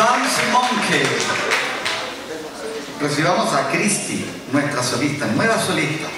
Dance Monkey. Recibamos a Christy, nuestra solista, nueva solista.